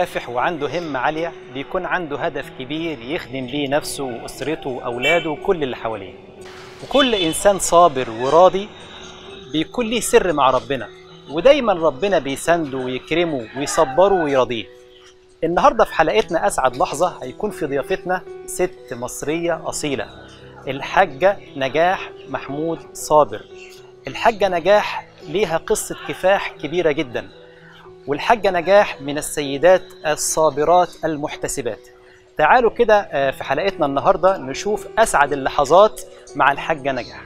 مكافح وعنده همة عالية بيكون عنده هدف كبير يخدم بيه نفسه وأسرته وأولاده وكل اللي حواليه. وكل إنسان صابر وراضي بيكون ليه سر مع ربنا. ودايما ربنا بيسنده ويكرمه ويصبره ويرضيه. النهارده في حلقتنا أسعد لحظة هيكون في ضيافتنا ست مصرية أصيلة. الحاجة نجاح محمود صابر. الحاجة نجاح ليها قصة كفاح كبيرة جدا. والحاجة نجاح من السيدات الصابرات المحتسبات. تعالوا كده آه، في حلقتنا النهاردة نشوف أسعد اللحظات مع الحاجة نجاح.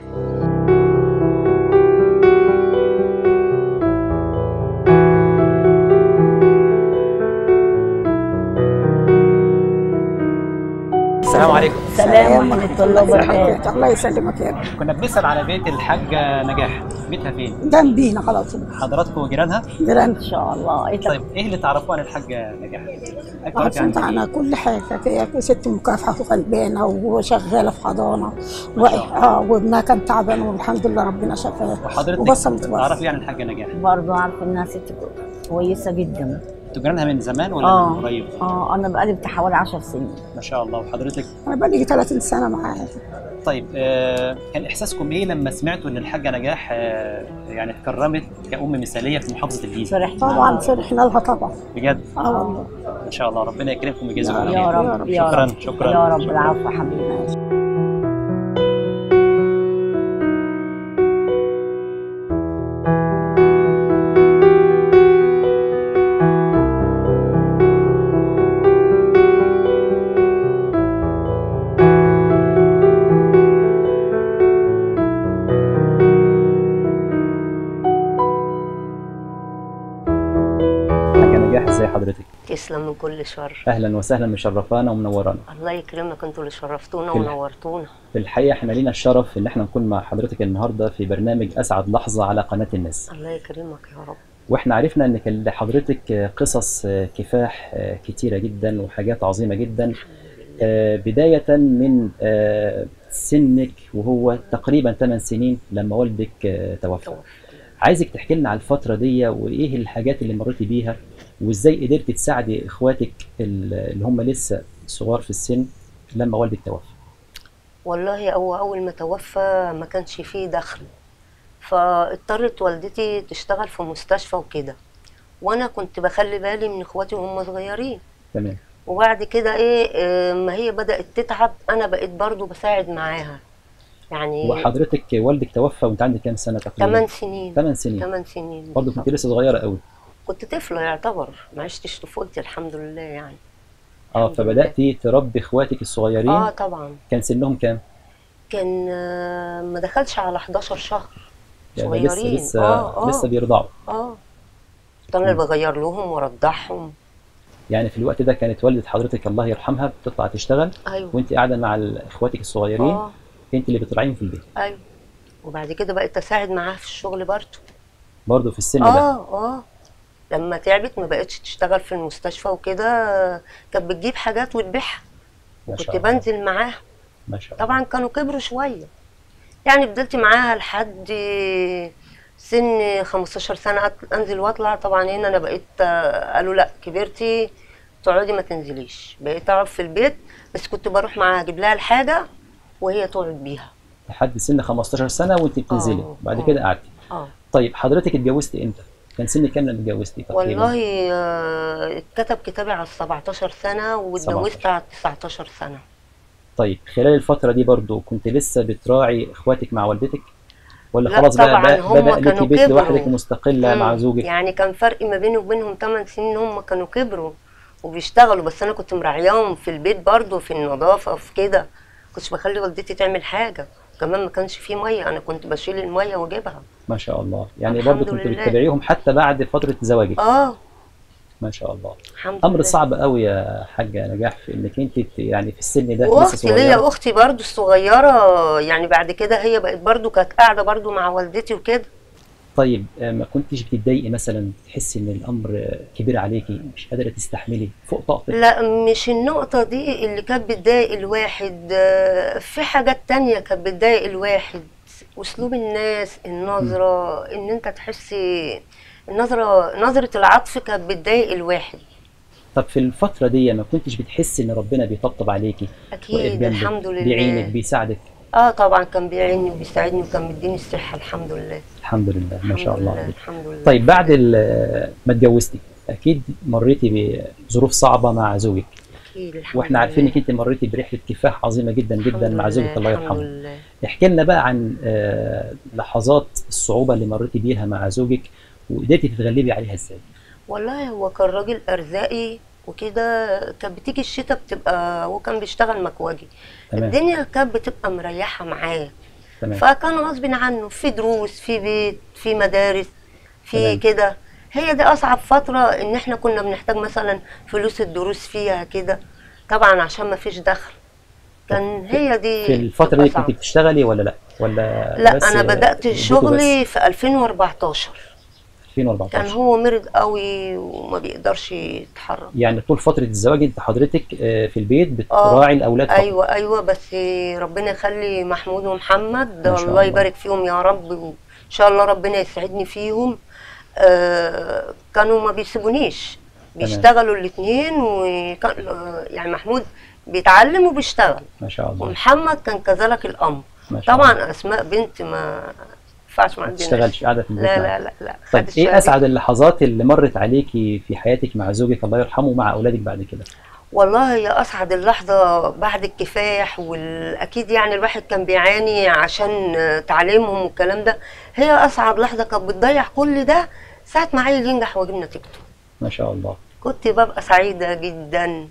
السلام عليكم. سلام ورحمة الله وبركاته. الله يسلمك يا رب. كنا بنسأل على بيت الحاجة نجاح. بيتها فين؟ جنبينا على طول حضراتكم جيرانها؟ جيران إن شاء الله. إيه طيب إيه اللي تعرفوه عن الحاجة نجاح؟ أكتر عارفين يعني. عنها كل حاجة هي ست مكافحة وغلبانه وشغالة في حضانة. و... آه وابنها كان تعبان والحمد لله ربنا شفاه وحضرتك. تعرفي عن الحاجة نجاح؟ برضه عارفة إنها ست كويسة جدا. أنتوا جيرانها من زمان ولا آه. من قريب؟ آه أنا بقالي بتاع حوالي 10 سنين. ما شاء الله. وحضرتك؟ أنا بقى لي 30 سنة معاها. طيب آه كان إحساسكم إيه لما سمعتوا إن الحاجة نجاح آه يعني اتكرمت كأم مثالية في محافظة الجيزة؟ فرحت طبعا فرحنا لها طبعا. بجد؟ آه والله. ان شاء الله. ربنا يكرمكم ويجازيكم يا خير رب يا شكراً، رب. شكراً. يا رب. العفو يا حبيبي. تسلم من كل شر. أهلا وسهلا مشرفانا ومنورانا الله يكرمك أنتوا اللي شرفتونا ونورتونا. في الحقيقة إحنا لينا الشرف إن إحنا نكون مع حضرتك النهارده في برنامج أسعد لحظة على قناة الناس. الله يكرمك يا رب. وإحنا عرفنا ان كان لحضرتك قصص كفاح كتيرة جدا وحاجات عظيمة جدا. آه، بداية من آه، سنك وهو تقريبا 8 سنين لما والدك آه، توفى. توفى. عايزك تحكي لنا على الفترة دي وإيه الحاجات اللي مريتي بيها وإزاي قدرتي تساعدي إخواتك ال- اللي هم لسه صغار في السن لما والدك توفى؟ والله هو أول ما توفى ما كانش فيه دخل فاضطرت والدتي تشتغل في مستشفى وكده وأنا كنت بخلي بالي من إخواتي وهم صغيرين. تمام. وبعد كده إيه آه، ما هي بدأت تتعب أنا بقيت برضو بساعد معاها. يعني وحضرتك والدك توفى وانت عندك كام سنة تقريبا؟ 8 سنين. 8 سنين. 8 سنين. برضه كنت لسه صغيرة قوي. كنت طفلة يعتبر. ما عشتش طفولتي الحمد لله يعني. آه. فبدأتي تربي اخواتك الصغيرين؟ آه طبعا. كان سنهم كام؟ كان آه، ما دخلش على 11 شهر. يعني لسه صغيرين. لسه آه آه. لسه بيرضعوا. آه. كنت أنا اللي بغير لهم وارضعهم يعني في الوقت ده كانت والدة حضرتك الله يرحمها بتطلع تشتغل أيوه. وانت قاعدة مع اخواتك الصغيرين آه. انت اللي بتراعيهم في البيت. أيوه. وبعد كده بقيت أساعد معاها في الشغل برضه. برضه في السن ده آه آه. لما تعبت ما بقتش تشتغل في المستشفى وكده كانت بتجيب حاجات وتبيعها. وكنت الله. بنزل معاها. ما شاء الله. طبعا كانوا كبروا شوية. يعني فضلت معاها لحد سن 15 سنة أنزل وأطلع. طبعا هنا أنا بقيت قالوا لأ كبرتي تقعدي ما تنزليش. بقيت أقعد في البيت بس كنت بروح معاها أجيب لها الحاجة وهي تقعد بيها لحد سن 15 سنة وانت بتنزلي آه، بعد آه. كده قعدتي آه طيب حضرتك اتجوزتي إمتى؟ كان سنك كام لما اتجوزتي تقريبا؟ والله آه، اتكتب كتابي على 17 سنة واتجوزت 17. على 19 سنة طيب خلال الفترة دي برضه كنت لسه بتراعي اخواتك مع والدتك ولا لا خلاص بقى بقى بدا ليكي بيت. لوحدك مستقلة مع. زوجك يعني كان فرق ما بيني وبينهم 8 سنين هم كانوا كبروا وبيشتغلوا بس أنا كنت مراعياهم في البيت برضو في النظافة في كده كنتش بخلي والدتي تعمل حاجة. كمان ما كانش فيه مية. أنا كنت بشيل المية وأجيبها. ما شاء الله. يعني برضه كنت. بتتابعيهم حتى بعد فترة زواجك. آه. ما شاء الله. الحمد أمر لله. صعب قوي يا حاجة نجاح في إنك أنت يعني في السن ده وأختي ليا أختي برضو الصغيرة يعني بعد كده هي بقت برضو كانت قاعدة برضو مع والدتي وكده. طيب آه، ما كنتش بتتضايقي مثلا تحسي إن الأمر كبير عليكي مش قادرة تستحملي فوق طاقتك؟ لا مش النقطة دي اللي كانت بتضايق الواحد آه، في حاجات تانية كانت بتضايق الواحد. واسلوب الناس النظرة إن أنت تحسي النظره نظرة العطف كانت بتضايق الواحد. طب في الفترة دي ما كنتش بتحس إن ربنا بيطبطب عليكي؟ أكيد الحمد لله. بيعينك بيساعدك؟ آه طبعا كان بيعيني وبيساعدني وكان مديني الصحة الحمد لله. الحمد لله ما شاء الله. لله، الحمد لله. طيب بعد ما اتجوزتي؟ أكيد مريتي بظروف صعبة مع زوجك. وإحنا عارفين. انك أنت مريتي برحلة كفاح عظيمة جدا جدا مع زوجك لله، الله الحمد يرحمه لله. احكي لنا بقى عن آه، لحظات الصعوبة اللي مريتي بيها مع زوجك وقدرتي تتغلبي عليها إزاي؟ والله هو كان راجل أرزاقي وكده كانت بتيجي الشتاء بتبقى هو كان بيشتغل مكواجي. تمام. الدنيا كانت بتبقى مريحة معاه. تمام. فكان غصب عنه في دروس في بيت في مدارس في. كده. هي دي أصعب فترة إن إحنا كنا بنحتاج مثلا فلوس الدروس فيها كده. طبعا عشان ما فيش دخل. كان هي دي في الفترة دي. كنت بتشتغلي ولا لأ؟ ولا لا أنا بدأت؟ شغلي في 2014 كان 2014 هو مرض قوي وما بيقدرش يتحرك. يعني طول فترة الزواج انت حضرتك آه، في البيت بتراعي الأولاد فقط. أيوه أيوه بس ربنا يخلي محمود ومحمد. الله الله. يبارك فيهم يا رب وإن شاء الله ربنا يسعدني فيهم. آه كانوا ما بيسيبونيش. بيشتغلوا الاثنين وكان آه، يعني محمود بيتعلم وبيشتغل. ما شاء الله. ومحمد كان كذلك الامر ما شاء الله. طبعا أسماء بنت ما ينفعش ما عندناش. تشتغلش قاعدة في البيت لا. لا لا لا. طيب إيه. أسعد اللحظات اللي مرت عليكي في حياتك مع زوجك الله يرحمه ومع أولادك بعد كده؟ والله هي أسعد اللحظة بعد الكفاح والأكيد يعني الواحد كان بيعاني عشان تعليمهم والكلام ده هي أسعد لحظة كانت بتضيع كل ده ساعة ما عيل ينجح ويجيب نتيجته. ما شاء الله. كنت ببقى سعيدة جدا.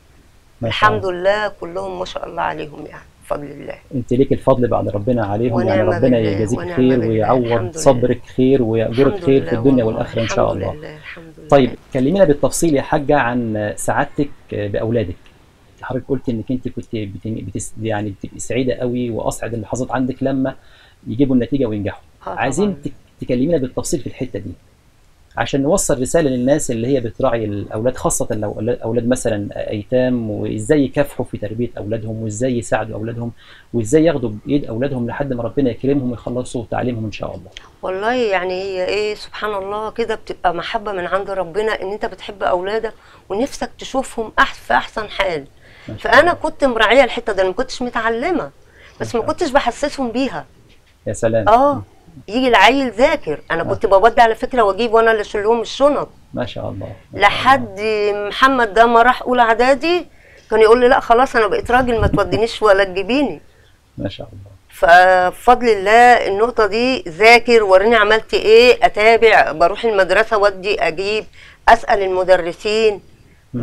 الحمد. لله كلهم ما شاء الله عليهم يعني. بفضل الله. انت ليك الفضل بعد ربنا عليهم يعني ربنا يجازيك خير ويعوض. صبرك خير ويأجرك خير في الدنيا والآخرة إن شاء الله. لله الحمد لله. طيب كلمينا بالتفصيل يا حاجة عن سعادتك بأولادك. حضرتك قلت إنك أنت كنت بتن... بتس... يعني بتبقي سعيدة قوي وأسعد اللحظات عندك لما يجيبوا النتيجة وينجحوا. آه عايزين تكلمينا بالتفصيل في الحتة دي. عشان نوصل رسالة للناس اللي هي بتراعي الأولاد خاصة لو أولاد مثلا أيتام وإزاي يكافحوا في تربية أولادهم وإزاي يساعدوا أولادهم وإزاي ياخدوا بإيد أولادهم لحد ما ربنا يكرمهم ويخلصوا تعليمهم إن شاء الله. والله يعني هي إيه سبحان الله كده بتبقى محبة من عند ربنا إن أنت بتحب أولادك ونفسك تشوفهم أح في أحسن حال. فأنا. كنت مراعية الحتة دي أنا ما كنتش متعلمة بس ما كنتش بحسسهم بيها. يا سلام. آه. يجي العيل ذاكر. أنا كنت بودي على فكرة وأجيب وأنا اللي اشيل لهم الشنط. ما شاء الله. لحد محمد ده ما راح أولى إعدادي كان يقول لي لا خلاص أنا بقيت راجل ما تودينيش ولا تجيبيني. ما شاء الله. فبفضل الله النقطة دي ذاكر وريني عملت إيه أتابع بروح المدرسة ودي أجيب أسأل المدرسين.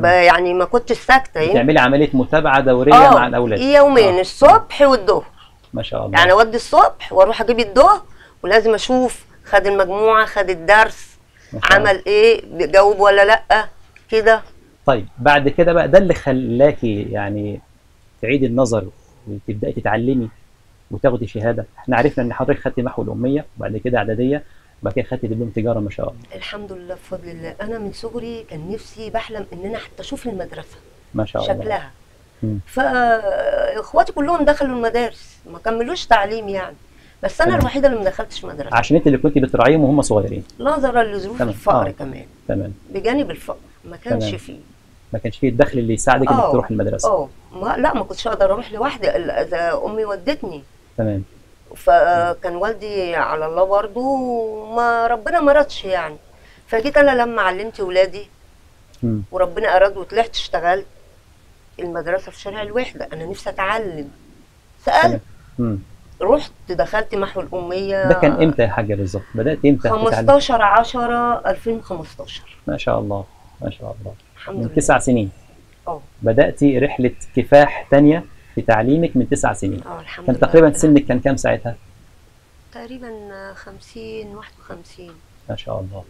يعني ما كنتش ساكتة يمكن تعملي عملية متابعة دورية آه مع الأولاد. يومين آه. الصبح والظهر. ما شاء الله. يعني أودي الصبح وأروح أجيب الظهر ولازم أشوف خد المجموعة خد الدرس الله. عمل إيه بيجاوب ولا لأ كده. طيب بعد كده بقى ده اللي خلاكي يعني تعيدي النظر وتبدأي تتعلمي وتاخدي شهادة؟ إحنا عرفنا إن حضرتك خدتي محو الأمية وبعد كده إعدادية وبعد كده خدتي دبلوم تجارة ما شاء الله. الحمد لله بفضل الله. أنا من صغري كان نفسي بحلم إن أنا حتى أشوف المدرسة. ما شاء الله. شكلها. فإخواتي كلهم دخلوا المدارس ما كملوش تعليم يعني. بس أنا. الوحيدة اللي ما دخلتش مدرسة. عشان انت اللي كنت بتراعيهم وهم صغيرين. نظرا لظروف. الفقر آه. كمان. تمام. بجانب الفقر. ما كانش. فيه. ما كانش فيه الدخل اللي يساعدك إنك آه. تروح المدرسة. آه. ما لا ما كنتش أقدر أروح لوحدي. أمي ودتني. تمام. فكان والدي على الله برضه ما ربنا ما رضش يعني. فجيت أنا لما علمت ولادي مم. وربنا أراد وطلعت اشتغلت المدرسة في شارع الوحدة. أنا نفسي أتعلم. سألت. رحت دخلت محو الأمية. ده كان إمتى يا حاجة بالظبط؟ بدأت إمتى؟ تتعلم 15 10 2015 ما شاء الله ما شاء الله. الحمد من لله. تسع سنين. أه. بدأتي رحلة كفاح تانية في تعليمك من تسع سنين. أه الحمد كان لله. تقريبا سنك كان كام ساعتها؟ تقريبا 50 51 ما شاء الله.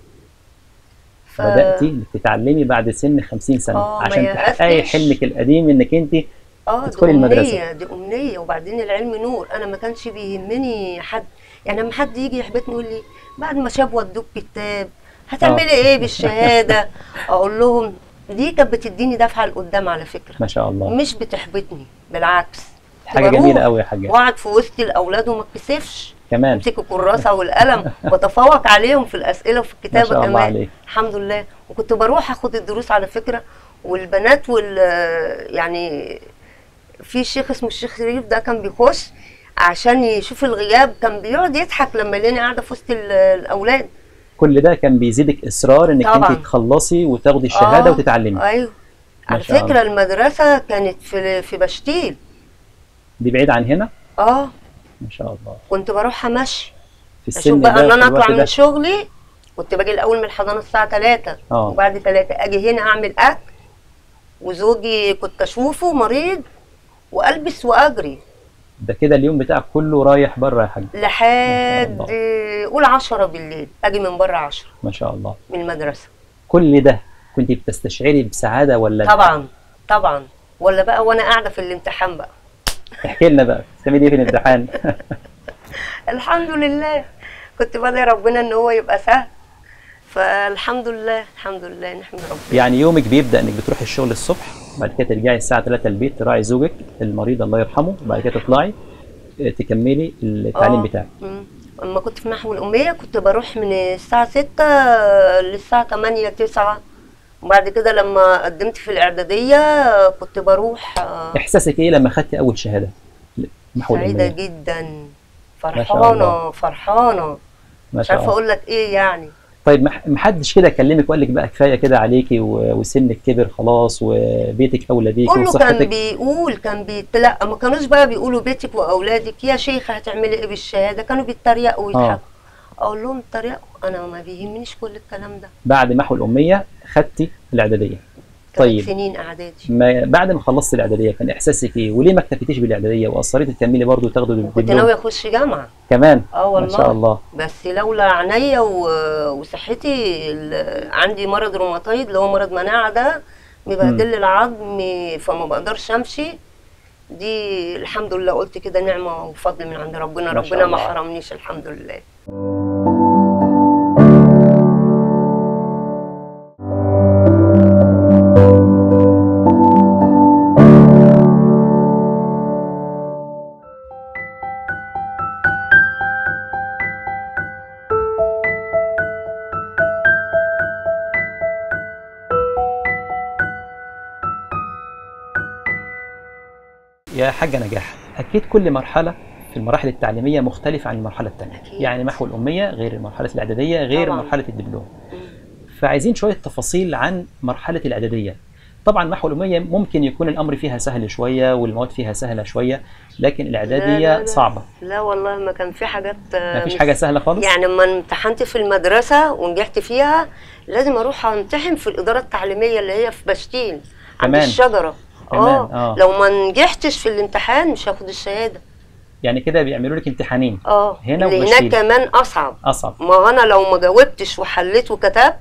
ف... بدأتي تتعلمي بعد سن 50 سنة آه، عشان تحققي. حلمك القديم إنك أنت آه دي. أمنية دي أمنية. وبعدين العلم نور. أنا ما كانش بيهمني حد. يعني لما حد يجي يحبطني يقول لي بعد ما شاب ودوك كتاب هتعملي إيه بالشهادة؟ أقول لهم دي كانت بتديني دفعة لقدام على فكرة. ما شاء الله. مش بتحبطني بالعكس. حاجة جميلة قوي يا حاجة. واقعد في وسط الأولاد وما اتكسفش كمان. امسك الكراسة والقلم واتفوق عليهم في الأسئلة وفي الكتابة ما شاء الله كمان. عليك. الحمد لله. وكنت بروح أخد الدروس على فكرة والبنات وال يعني في شيخ اسمه الشيخ شريف ده كان بيخش عشان يشوف الغياب كان بيقعد يضحك لما يلاقيني قاعدة في وسط ال- الأولاد. كل ده كان بيزيدك إصرار إنك. أنت تخلصي وتاخدي الشهادة آه، وتتعلمي. أيوه. على الله. فكرة المدرسة كانت في في بشتيل. دي بعيد عن هنا؟ آه. ما شاء الله. كنت بروح أمشي. في أشوف السن بقى ده إن أنا أطلع من شغلي كنت باجي الأول من الحضانة الساعة 3 آه. وبعد 3 أجي هنا أعمل أكل. وزوجي كنت أشوفه مريض. وألبس وأجري. ده كده اليوم بتاعك كله رايح بره يا حاج. لحد قول 10 بالليل. أجي من بره 10 ما شاء الله. من المدرسة. كل ده كنت بتستشعري بسعادة ولا طبعا طبعا. ولا بقى وأنا قاعدة في الامتحان بقى. احكي لنا بقى. بتعملي إيه في الامتحان؟ الحمد لله. كنت بدعي ربنا إن هو يبقى سهل. فالحمد لله الحمد لله نحمد ربنا. يعني يومك بيبدأ إنك بتروحي الشغل الصبح بعد كده ترجعي الساعة 3 البيت تراعي زوجك المريض الله يرحمه بعد كده تطلعي آه، تكملي التعليم آه. بتاعك. لما كنت في محو الأمية كنت بروح من الساعة ستة للساعة تمانية تسعة. وبعد كده لما قدمت في الإعدادية كنت بروح آه، إحساسك إيه لما خدتي أول شهادة؟ محو سعيدة الاميه جدا فرحانة ما مش الله. أقول لك إيه يعني. طيب مح- محدش كده كلمك وقال لك بقى كفاية كده عليكي وسنك كبر خلاص وبيتك أولى بيكي كله كان وصحتك. بيقول كان بيتلقى ما كانوش بقى بيقولوا بيتك وأولادك يا شيخة هتعملي إيه بالشهادة؟ كانوا بيتريقوا ويضحكوا. أقول لهم تريقوا أنا ما بيهمنيش كل الكلام ده. بعد محو الأمية خدتي الإعدادية. طيب. سنين ما بعد ما خلصتي الإعدادية كان إحساسك إيه وليه ما اكتفيتيش بالإعدادية واصريتي تكملي برضه وتاخدي كنت الدبلوم؟ ناوية أخش جامعة. كمان؟ آه والله. ما شاء الله. بس لولا عينيا وصحتي عندي مرض روماتويد اللي هو مرض مناعة ده مبهدل العظم فما بقدرش أمشي. دي الحمد لله قلت كده نعمة وفضل من عند ربنا. ربنا ما. حرمنيش الحمد لله. حاجة نجاح أكيد كل مرحلة في المراحل التعليمية مختلفة عن المرحلة الثانية. يعني محو الأمية غير مرحله الإعدادية غير طبعاً. مرحلة الدبلوم فعايزين شوية تفاصيل عن مرحلة الإعدادية طبعا محو الأمية ممكن يكون الأمر فيها سهل شوية والمواد فيها سهلة شوية لكن لا، الاعداديه لا. صعبة لا والله ما كان في حاجات آه، ما فيش حاجة سهلة خالص يعني لما امتحنت في المدرسة ونجحت فيها لازم أروح أمتحن في الإدارة التعليمية اللي هي في بشتين عند. الشجرة آه. آه. لو ما نجحتش في الامتحان مش هاخد الشهادة. يعني كده بيعملوا لك امتحانين. آه هنا. هناك كمان أصعب. أصعب. ما أنا لو ما جاوبتش وحليت وكتبت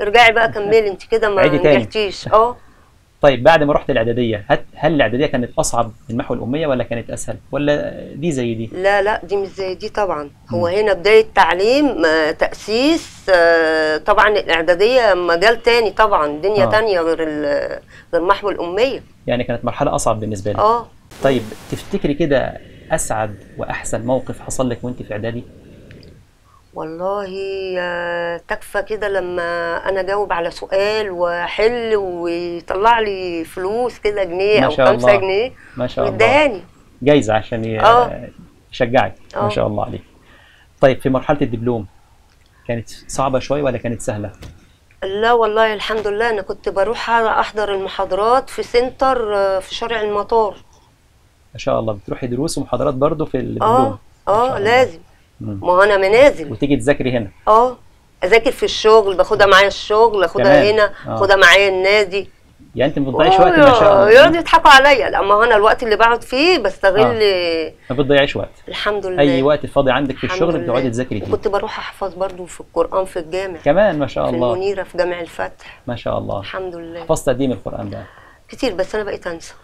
ارجعي بقى كملي انت كده ما. نجحتيش. آه. طيب بعد ما رحت الإعدادية هل هل الإعدادية كانت أصعب من محو الأمية ولا كانت أسهل؟ ولا دي زي دي؟ لا لا دي مش زي دي طبعا. هو هنا بداية تعليم آه، تأسيس آه، طبعا الإعدادية مجال تاني طبعا دنيا آه. تانية غير ال- غير محو الأمية. يعني كانت مرحلة أصعب بالنسبة لك؟ آه. طيب تفتكري كده أسعد وأحسن موقف حصل لك وأنت في إعدادي؟ والله آه، تكفى كده لما أنا أجاوب على سؤال وأحل ويطلع لي فلوس كده جنيه خمسة الله. جنيه ما شاء الله ويداني جايزة عشان آه. يشجعك ما آه. شاء الله عليك طيب في مرحلة الدبلوم كانت صعبة شوية ولا كانت سهلة لا والله الحمد لله أنا كنت بروح أحضر المحاضرات في سنتر في شارع المطار ما شاء الله بتروحي دروس ومحاضرات برضو في الدبلوم آه آه. لازم. ما هو أنا منازل. وتيجي تذاكري هنا. آه أذاكر في الشغل باخدها معايا الشغل اخدها. هنا آه. اخدها معايا النادي. يعني أنت ما بتضيعيش وقت ما شاء الله. يقعدوا يضحكوا عليا. لا ما هو أنا الوقت اللي بقعد فيه بستغل ما بتضيعيش وقت. الحمد لله. أي وقت فاضي عندك في الشغل. بتقعدي تذاكري فيه. وكنت بروح أحفظ برضو في القرآن في الجامع. كمان ما شاء في الله. المنيرة في جامع الفتح. ما شاء الله. الحمد لله. حفظت قد إيه من القرآن بقى كتير بس أنا بقيت أنسى.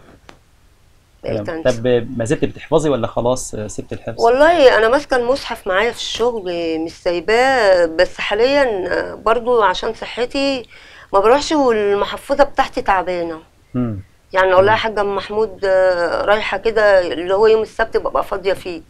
انسى طب ما زلت بتحفظي ولا خلاص سبت الحفظ؟ والله أنا ماسكة المصحف معايا في الشغل مش سايباه بس حاليا برضو عشان صحتي ما بروحش والمحفظه بتاعتي تعبانة. يعني أقول لها حاجة أم محمود آه، رايحة كده اللي هو يوم السبت ببقى فاضية فيه.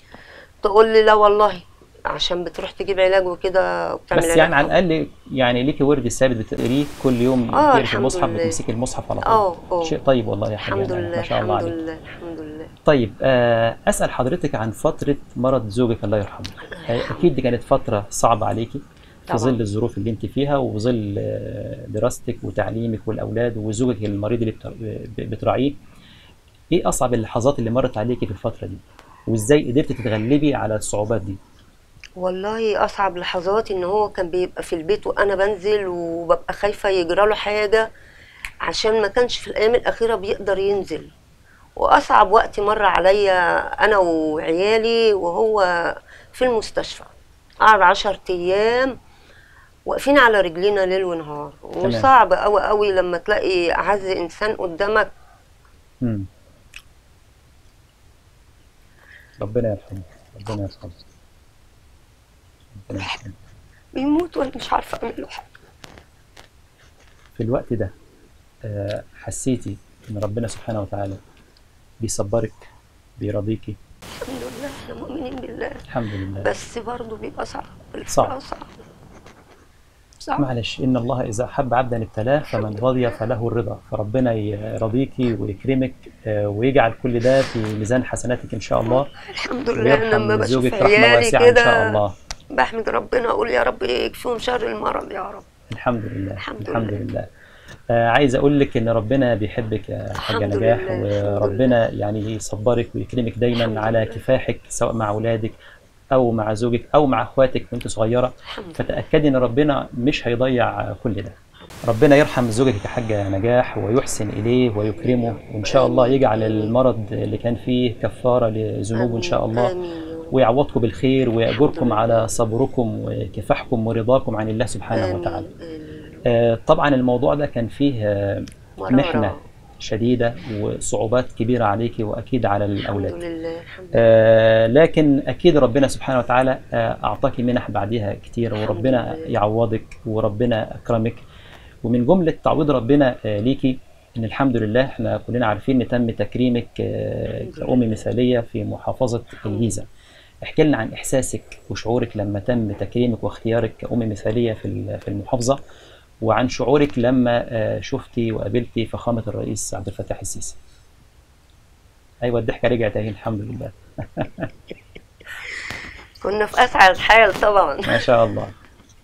تقول لي لا والله. عشان بتروح تجيب علاج وكده وبتعمل بس يعني على. الأقل يعني ليكي ورد ثابت بتقريه كل يوم آه، تقري في المصحف. بتمسكي المصحف على طول. آه آه. شيء طيب والله يا حاجة الحمد يعني لله ما شاء الله الحمد عليك. لله الحمد لله. طيب آه، أسأل حضرتك عن فترة مرض زوجك الله يرحمه. آه، أكيد دي كانت فترة صعبة عليكي في. ظل الظروف اللي أنت فيها وفي ظل آه، دراستك وتعليمك والأولاد وزوجك المريض اللي بتراعيه. إيه أصعب اللحظات اللي مرت عليكي في الفترة دي؟ وإزاي قدرتي تتغلبي على الصعوبات دي؟ والله أصعب لحظات إن هو كان بيبقى في البيت وأنا بنزل وببقى خايفة يجرى له حاجة عشان ما كانش في الأيام الأخيرة بيقدر ينزل. وأصعب وقت مر عليا أنا وعيالي وهو في المستشفى. قعد عشر أيام واقفين على رجلينا ليل ونهار. وصعب قوي قوي لما تلاقي أعز إنسان قدامك. مم. ربنا يرحمه. ربنا يرحمه. بيموت وأنا مش عارفة أعمل له حاجة. في الوقت ده آه، حسيتي إن ربنا سبحانه وتعالى بيصبرك بيرضيكي؟ الحمد لله إحنا مؤمنين بالله. الحمد لله. بس برضه بيبقى صعب. صعب. صعب. صعب. معلش إن الله إذا أحب عبدا ابتلاه فمن رضي فله الرضا. فربنا يرضيكي ويكرمك آه، ويجعل كل ده في ميزان حسناتك إن شاء الله. الحمد لله لما بشوف عيالي واسعة إن شاء كده. الله. بحمد ربنا أقول يا رب يكفيهم شر المرض يا رب. الحمد لله الحمد الحمد لله. لله. آه عايز أقول لك إن ربنا بيحبك يا حاجة نجاح لله، وربنا يعني يصبرك ويكرمك دايما على لله. كفاحك سواء مع اولادك أو مع زوجك أو مع أخواتك وانت صغيرة. فتأكدي إن ربنا مش هيضيع كل ده. ربنا يرحم زوجك يا حاجة نجاح ويحسن إليه ويكرمه وإن شاء الله يجعل المرض اللي كان فيه كفارة لذنوبه إن شاء الله. ويعوضكم بالخير الحمد ويأجركم لله. على صبركم وكفاحكم ورضاكم عن الله سبحانه. وتعالى. آه، طبعا الموضوع ده كان فيه آه،. محنة شديدة وصعوبات كبيرة عليك وأكيد على الحمد الأولاد لله الحمد لله آه، لكن أكيد ربنا سبحانه وتعالى آه، أعطاك منح بعديها كتير الحمد وربنا لله. يعوضك وربنا أكرمك ومن جملة تعويض ربنا آه، ليكي إن الحمد لله إحنا كلنا عارفين إن تم تكريمك آه، الحمد لله. كأم مثالية في محافظة الجيزة احكي لنا عن إحساسك وشعورك لما تم تكريمك واختيارك كأم مثالية في في المحافظة وعن شعورك لما آه، شفتي وقابلتي فخامة الرئيس عبد الفتاح السيسي. أيوة الضحكة رجعت أهي الحمد لله. كنا في أسعد حال طبعا. ما شاء الله.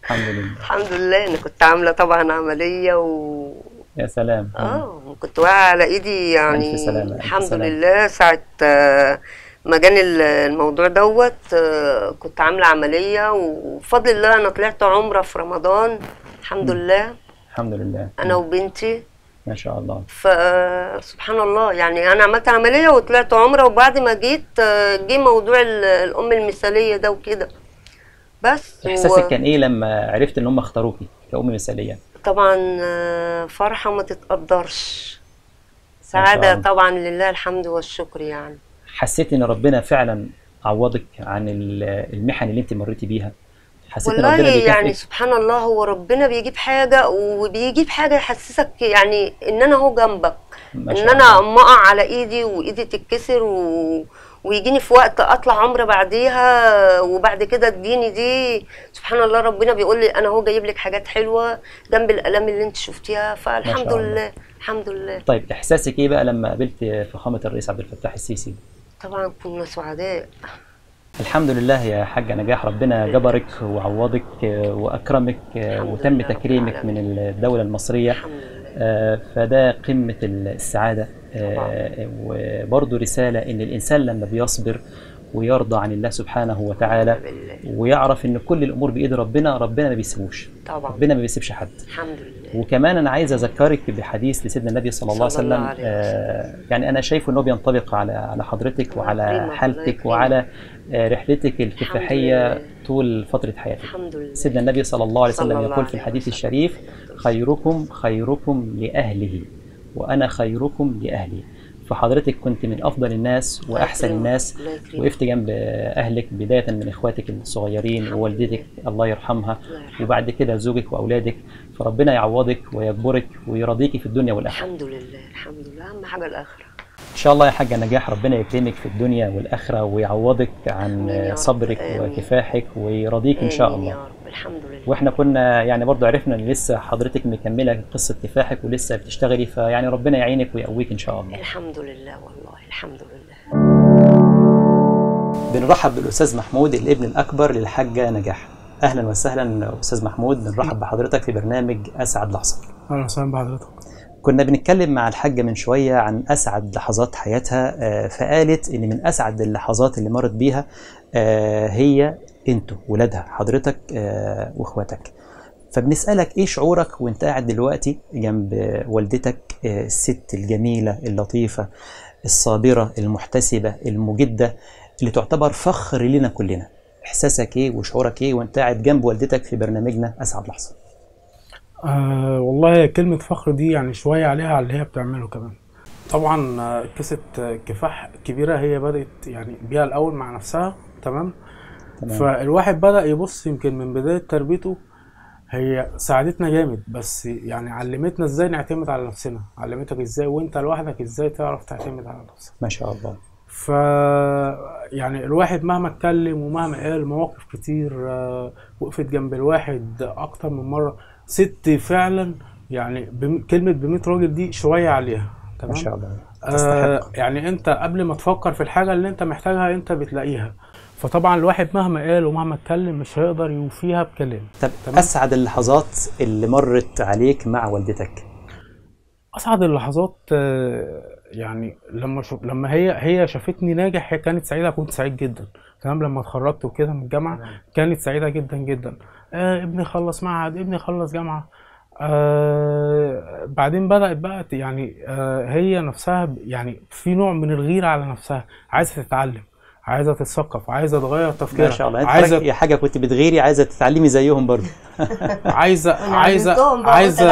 الحمد لله. الحمد لله أنا كنت عاملة طبعا عملية و يا سلام. آه كنت واقعة على إيدي يعني الحمد سلامة. لله ساعة آه، ما جاني ال- الموضوع دوت آه، كنت عاملة عملية وبفضل الله أنا طلعت عمرة في رمضان الحمد لله. الحمد لله. أنا وبنتي. ما شاء الله. فسبحان الله يعني أنا عملت عملية وطلعت عمرة وبعد ما جيت آه، جه موضوع ال- الأم المثالية ده وكده. بس إحساسك كان إيه لما عرفت إن هم اختاروكي كأم مثالية؟ طبعا آه، فرحة ما تتقدرش. سعادة. طبعا لله الحمد والشكر يعني. حسيت إن ربنا فعلا عوضك عن ال- المحن اللي أنت مريتي بيها؟ حسيت والله ربنا يعني بيكافئك سبحان الله هو ربنا بيجيب حاجة وبيجيب حاجة يحسسك يعني إن أنا هو جنبك إن أنا اقع على إيدي وإيدي تتكسر و... ويجيني في وقت أطلع عمره بعديها وبعد كده تجيني دي. سبحان الله ربنا بيقول لي أنا هو جايب لك حاجات حلوة جنب الالام اللي أنت شفتيها. فالحمد. لله الحمد لله. طيب إحساسك إيه بقى لما قابلت فخامة الرئيس عبد الفتاح السيسي؟ طبعا كنا سعداء الحمد لله يا حاجة نجاح ربنا جبرك وعوضك آه، وأكرمك آه، وتم تكريمك. من الدولة المصرية. آه، فده قمة السعادة. وبرضه رسالة إن الإنسان لما بيصبر ويرضى عن الله سبحانه وتعالى ويعرف إن كل الأمور بإيد ربنا ربنا ما بيسيبوش. طبعا. ربنا ما بيسيبش حد. الحمد لله. وكمان أنا عايز أذكرك بحديث لسيدنا النبي صلى الله عليه الله وسلم. عليه آه، يعني أنا شايفه إنه بينطبق على على حضرتك الله وعلى الله حالتك. وعلى آه، رحلتك الكفاحية لله. طول فترة حياتك. الحمد لله. سيدنا النبي صلى الله عليه وسلم الله يقول في الحديث. الشريف خيركم خيركم لأهله وأنا خيركم لأهلي. فحضرتك كنت من أفضل الناس يكرمك، الناس. وقفت جنب أهلك بداية من إخواتك الصغيرين ووالدتك الله يرحمها. وبعد كده زوجك وأولادك فربنا يعوضك ويجبرك ويرضيكي في الدنيا والآخرة الحمد لله الحمد لله أهم حاجة الآخرة شاء الله يا حاجة نجاح ربنا يكرمك في الدنيا والآخرة ويعوضك عن. صبرك. وكفاحك ويرضيك إن شاء الله الحمد لله وإحنا كنا يعني برضو عرفنا إن لسه حضرتك مكملة قصة كفاحك ولسه بتشتغلي فيعني ربنا يعينك ويقويك إن شاء الله. الحمد لله والله الحمد لله بنرحب بالأستاذ محمود الابن الأكبر للحاجة نجاح. أهلا وسهلا أستاذ محمود بنرحب بحضرتك في برنامج أسعد لحظه. أهلا وسهلا بحضرتك كنا بنتكلم مع الحاجة من شوية عن أسعد لحظات حياتها آه، فقالت إن من أسعد اللحظات اللي مرت بيها آه، هي أنتوا ولادها حضرتك آه، واخواتك. فبنسألك إيه شعورك وأنت قاعد دلوقتي جنب والدتك آه، الست الجميلة اللطيفة الصابرة المحتسبة المجدة اللي تعتبر فخر لنا كلنا؟ إحساسك إيه وشعورك إيه وأنت قاعد جنب والدتك في برنامجنا أسعد لحظة؟ آه والله كلمة فخر دي يعني شوية عليها على اللي هي بتعمله كمان. طبعا آه، قصة آه، كفاح كبيرة هي بدأت يعني بيها الأول مع نفسها تمام؟ تمام. فالواحد بدأ يبص يمكن من بداية تربيته هي ساعدتنا جامد بس يعني علمتنا إزاي نعتمد على نفسنا علمتك إزاي وأنت لوحدك إزاي تعرف تعتمد على نفسك. ما شاء الله. ف يعني الواحد مهما اتكلم ومهما قال مواقف كتير آه، وقفت جنب الواحد أكتر من مرة ست فعلا يعني بم... كلمة ب راجل دي شوية عليها تمام؟ ما شاء الله. آه يعني أنت قبل ما تفكر في الحاجة اللي أنت محتاجها أنت بتلاقيها. فطبعا الواحد مهما قال ومهما اتكلم مش هيقدر يوفيها بكلام. طب تمام. أسعد اللحظات اللي مرت عليك مع والدتك؟ أسعد اللحظات آه، يعني لما شوف لما هي هي شافتني ناجح هي كانت سعيدة كنت سعيد جدا. تمام؟ لما اتخرجت وكده من الجامعة كانت سعيدة جدا جدا. آه ابني خلص معهد ابني خلص جامعة. آه بعدين بدأت بقى يعني آه هي نفسها يعني في نوع من الغيرة على نفسها عايزة تتعلم. عايزة تتثقف عايزة تغير تفكيرها. ما شاء الله. انت عايزة يا حاجة كنت بتغيري عايزة تتعلمي زيهم برضه عايزه عايزه عايزه.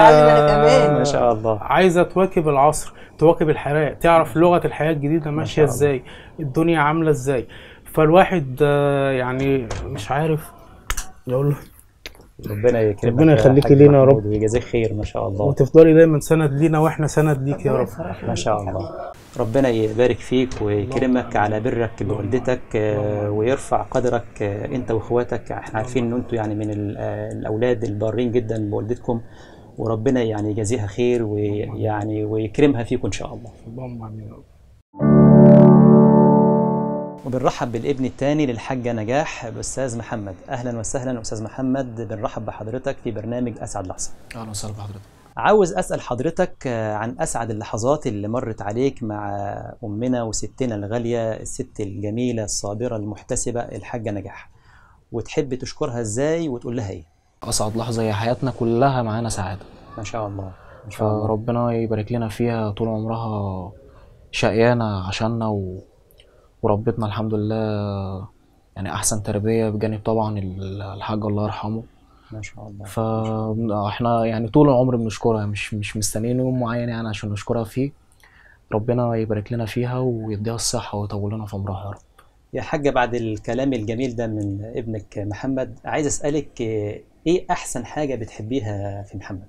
ما شاء الله. عايزة تواكب العصر تواكب الحياة تعرف لغة الحياة الجديدة ماشية. إزاي الدنيا عاملة إزاي. فالواحد آه، يعني مش عارف. يقول له ربنا يكرمك ربنا يخليكي لينا يا رب. ويجازيك خير ما شاء الله. وتفضلي دايما سند لينا وإحنا سند ليك يا رب. ما شاء الله. ربنا يبارك فيك ويكرمك على برك بوالدتك ويرفع قدرك آه، انت واخواتك. إحنا عارفين إن أنتوا يعني من ال- آه، الاولاد البارين جدا بوالدتكم وربنا يعني يجازيها خير ويعني ويكرمها فيكم إن شاء الله. اللهم آمين يا رب. وبنرحب بالابن الثاني للحاجة نجاح الأستاذ محمد. أهلا وسهلا أستاذ محمد بنرحب بحضرتك في برنامج أسعد لحظة. أهلا وسهلا بحضرتك. عاوز أسأل حضرتك آه، عن أسعد اللحظات اللي مرت عليك مع أمنا وستنا الغالية الست الجميلة الصابرة المحتسبة الحاجة نجاح. وتحب تشكرها إزاي وتقول لها إيه؟ أسعد لحظة هي حياتنا كلها معانا سعادة. ما شاء الله ما شاء الله. فربنا يبارك لنا فيها طول عمرها شقيانة عشاننا و... وربتنا الحمد لله يعني أحسن تربية بجانب طبعا ال- الحاج الله يرحمه. ما شاء الله. فاحنا يعني طول العمر بنشكرها مش مش مستنيين يوم معين يعني عشان نشكرها فيه. ربنا يبارك لنا فيها ويديها الصحة ويطول لنا في عمرها يا رب. يا حاجة بعد الكلام الجميل ده من ابنك محمد عايز أسألك إيه أحسن حاجة بتحبيها في محمد؟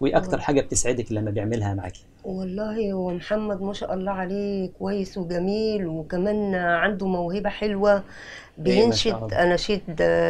وإيه أكتر حاجة بتسعدك لما بيعملها معاكي؟ والله هو محمد ما شاء الله عليه كويس وجميل وكمان عنده موهبة حلوة إيه بينشد. أناشيد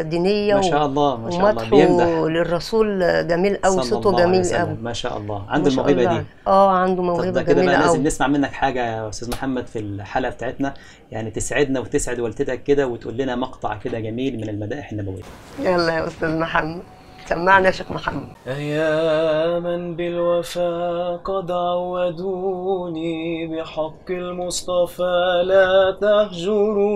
دينية ما شاء الله ما شاء الله. بيمدح. للرسول جميل صلى صوته جميل. أوي. ما شاء الله. عنده الله. دي. آه عنده موهبة ده كده بقى لازم نسمع منك حاجة يا أستاذ محمد في الحلقة بتاعتنا. يعني تسعدنا وتسعد والدتك كده وتقول لنا مقطع كده جميل من المدائح النبوية. يلا يا أستاذ محمد. سمعنا يا شيخ محمد. أياما بالوفا قد عودوني بحق المصطفى لا تهجروني.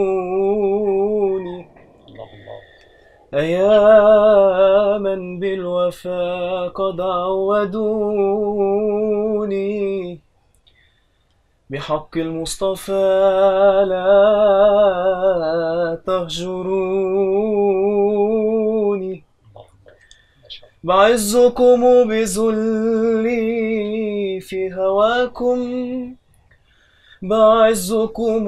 أياما بالوفا قد عودوني بحق المصطفى لا تهجروني. بعزكم بذلي في هواكم. بعزكم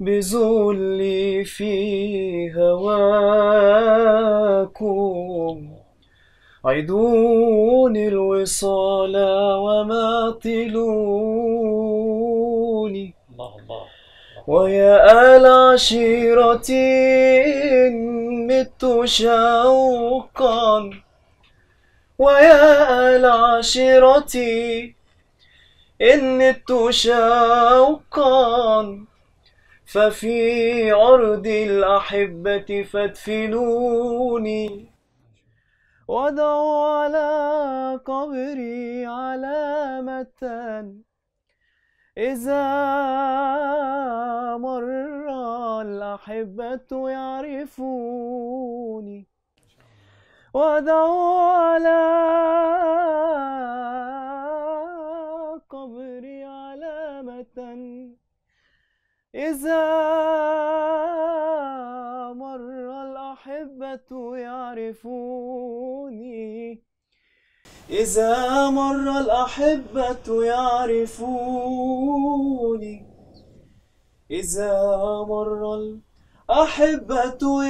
بذلي في هواكم. عيدوني الوصال وماطلوني الله الله ويا آل عشيرتي مت شوقا ويا آل عشيرتي إن مت شوقا ففي عرض الأحبة فادفنوني. وضعوا على قبري علامة إذا مر الأحبة يعرفوني ودعوا على قبري علامة. إذا إذا مر الأحبة يعرفوني إذا مر الأحبة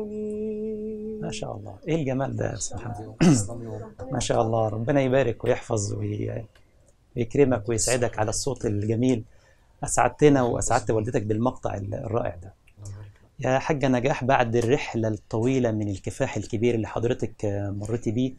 يعرفوني. ما شاء الله. إيه الجمال ده يا أستاذ محمد؟ ما شاء الله. ربنا يبارك ويحفظ وي- ويكرمك ويسعدك على الصوت الجميل. أسعدتنا وأسعدت والدتك بالمقطع الرائع ده. يا حاجة نجاح بعد الرحلة الطويلة من الكفاح الكبير اللي حضرتك آه، مريتي بيه.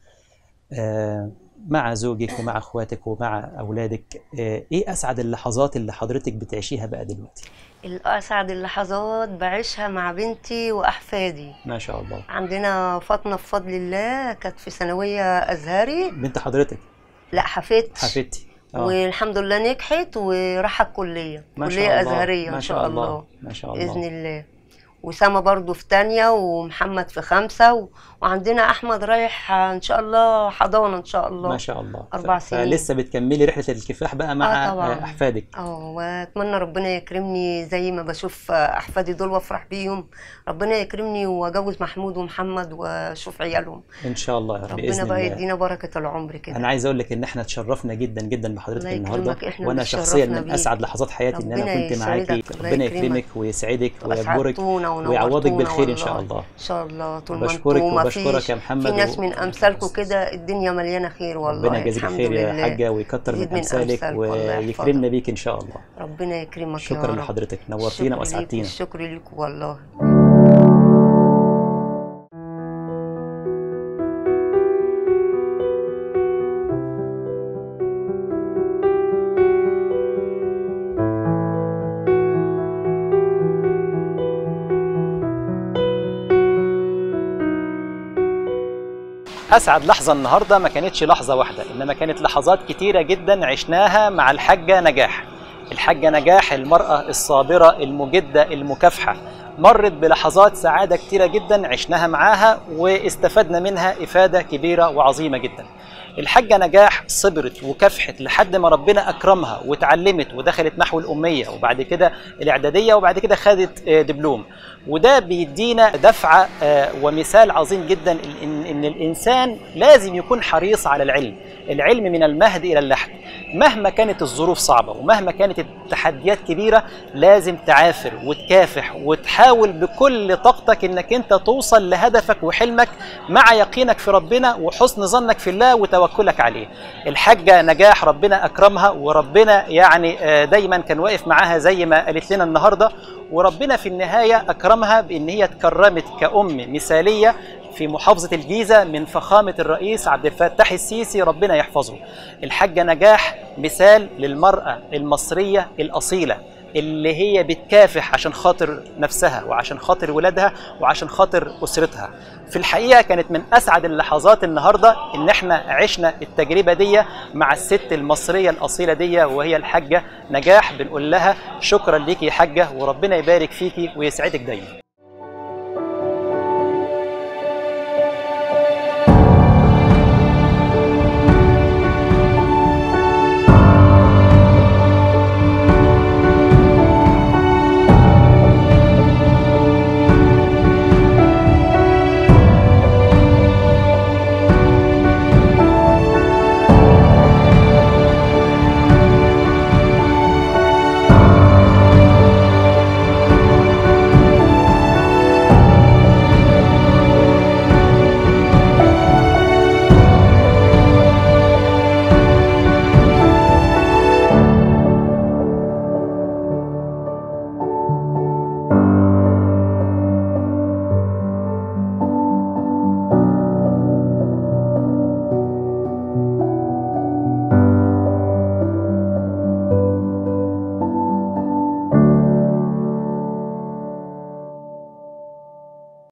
آه، مع زوجك ومع أخواتك ومع أولادك آه، إيه أسعد اللحظات اللي حضرتك بتعيشيها بقى دلوقتي؟ الأسعد اللحظات بعيشها مع بنتي وأحفادي. ما شاء الله. عندنا فاطمة بفضل الله كانت في ثانوية أزهري. بنت حضرتك؟ لا حفيدتي. حفيدتي. آه. والحمد لله نجحت وراحت الكلية ما شاء كلية الله، أزهرية ما شاء الله، الله ما شاء الله. بإذن الله. وسما برضو في تانية ومحمد في خمسة. وعندنا أحمد رايح إن شاء الله حضانة إن شاء الله ما شاء الله أربع ف- سنين. فلسه بتكملي رحلة الكفاح بقى مع آه طبعاً. آه، أحفادك آه وأتمنى ربنا يكرمني زي ما بشوف أحفادي دول وأفرح بيهم ربنا يكرمني وأجوز محمود ومحمد وأشوف عيالهم إن شاء الله ربنا بإذن بقى الله يدينا بركة العمر كده أنا عايز أقول لك إن إحنا اتشرفنا جدا جدا بحضرتك النهارده وأنا شخصيا من. أسعد لحظات حياتي إن أنا ربنا كنت معاكي ربنا يكرمك. ويسعدك واسعدتونا ويعوضك بالخير إن شاء. الله إن شاء الله طول ما بشكرك فيش يا محمد في ناس من أمثالكم كده الدنيا مليانة خير والله ربنا يجازيك خير يا. حاجة ويكتر من أمثالك ويكرمنا. بيك إن شاء الله ربنا يكرمك شكرا. لحضرتك نورتينا وأسعدتينا الشكر ليك والله أسعد لحظة النهارده ما كانتش لحظة واحدة إنما كانت لحظات كتيرة جدا عشناها مع الحاجة نجاح. الحاجة نجاح المرأة الصابرة المجدة المكافحة. مرت بلحظات سعادة كتيرة جدا عشناها معاها واستفدنا منها إفادة كبيرة وعظيمة جدا. الحاجة نجاح صبرت وكافحت لحد ما ربنا أكرمها واتعلمت ودخلت نحو الأمية وبعد كده الإعدادية وبعد كده خدت آه، دبلوم. وده بيدينا دفعة آه، ومثال عظيم جدا إن الإنسان لازم يكون حريص على العلم. العلم من المهد إلى اللحد. مهما كانت الظروف صعبة ومهما كانت التحديات كبيرة لازم تعافر وتكافح وتحاول بكل طاقتك إنك أنت توصل لهدفك وحلمك مع يقينك في ربنا وحسن ظنك في الله وتوكلك عليه. الحاجة نجاح ربنا أكرمها وربنا يعني آه، دايما كان واقف معاها زي ما قالت لنا النهاردة وربنا في النهاية أكرمها بأن هي اتكرمت كأم مثالية في محافظة الجيزة من فخامة الرئيس عبد الفتاح السيسي ربنا يحفظه. الحاجة نجاح مثال للمرأة المصرية الأصيلة اللي هي بتكافح عشان خاطر نفسها وعشان خاطر ولادها وعشان خاطر أسرتها. في الحقيقة كانت من أسعد اللحظات النهاردة إن إحنا عشنا التجربة دي مع الست المصرية الأصيلة دي وهي الحاجة نجاح بنقول لها شكرا ليكي يا حاجة وربنا يبارك فيكي ويسعدك دايما.